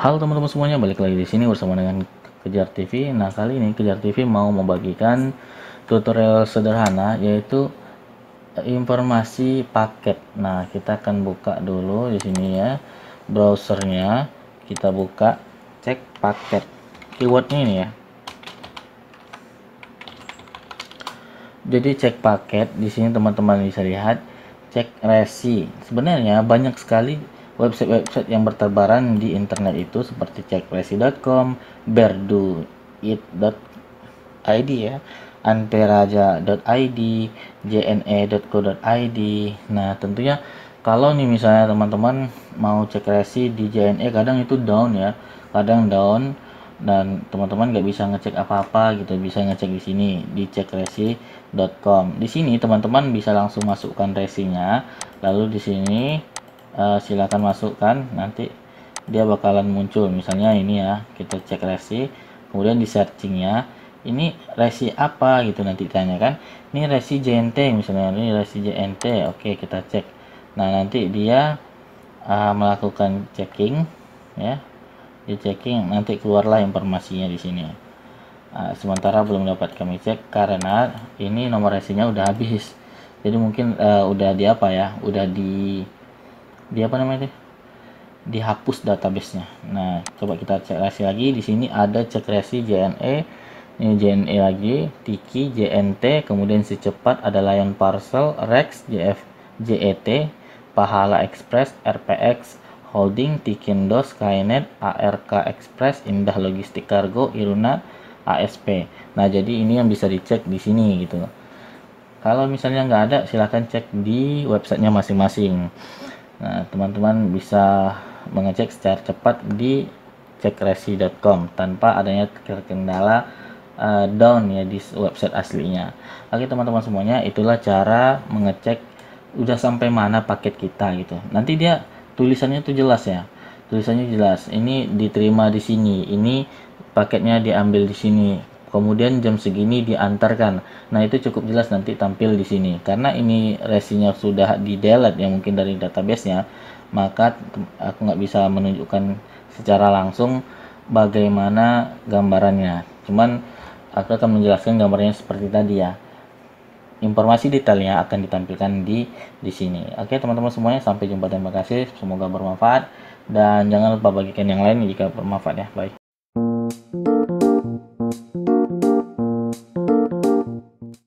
Halo teman-teman semuanya, balik lagi di sini bersama dengan Kejar TV. Nah, kali ini Kejar TV mau membagikan tutorial sederhana yaitu informasi paket. Nah, kita akan buka dulu di sini ya browsernya. Kita buka cek paket. Keywordnya ini ya. Jadi cek paket di sini teman-teman bisa lihat cek resi. Sebenarnya banyak sekali website-website yang bertebaran di internet itu seperti cekresi.com, berduit.id ya, anteraja.id, jne.co.id. Nah, tentunya kalau nih misalnya teman-teman mau cek resi di JNE kadang itu down ya, kadang down dan teman-teman nggak bisa ngecek apa-apa gitu bisa ngecek di sini di cekresi.com di sini teman-teman bisa langsung masukkan resinya lalu di sini uh, silakan masukkan. Nanti dia bakalan muncul. Misalnya ini ya kita cek resi kemudian di searchingnya ini resi apa? gitu nanti tanya kan. Ini resi JNT misalnya. Ini resi JNT oke kita cek. Nah nanti dia uh, melakukan checking ya. Di checking nanti keluarlah informasinya di sini. Uh, sementara belum dapat kami cek karena ini nomor resinya udah habis. Jadi mungkin uh, udah di apa ya udah di di apa namanya itu dihapus databasenya. Nah coba kita cek resi lagi. Di sini ada cek resi JNE ini JNE lagi Tiki JNT kemudian si cepat ada Lion Parcel Rex JF JET Pahala Express RPX Holding Tikindo Skynet ARK Express Indah Logistik Kargo Iruna ASP nah jadi ini yang bisa dicek di sini gitu. Kalau misalnya nggak ada silahkan cek di websitenya masing-masing Nah, teman-teman bisa mengecek secara cepat di cekresi.com tanpa adanya terkendala uh, down ya di website aslinya. Oke, teman-teman semuanya, itulah cara mengecek udah sampai mana paket kita gitu. Nanti dia tulisannya itu jelas ya. Tulisannya jelas. Ini diterima di sini. Ini paketnya diambil di sini kemudian jam segini diantarkan. Nah, itu cukup jelas nanti tampil di sini. Karena ini resinya sudah di delete ya mungkin dari database-nya, maka aku nggak bisa menunjukkan secara langsung bagaimana gambarannya. Cuman aku akan menjelaskan gambarnya seperti tadi ya. Informasi detailnya akan ditampilkan di di sini. Oke, teman-teman semuanya sampai jumpa terima kasih. Semoga bermanfaat dan jangan lupa bagikan yang lain jika bermanfaat ya. Bye.